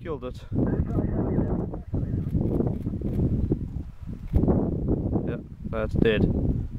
killed it. Yep, that's dead.